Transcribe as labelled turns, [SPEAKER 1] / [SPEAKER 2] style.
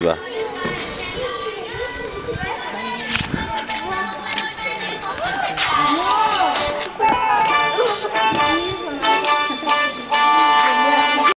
[SPEAKER 1] Да.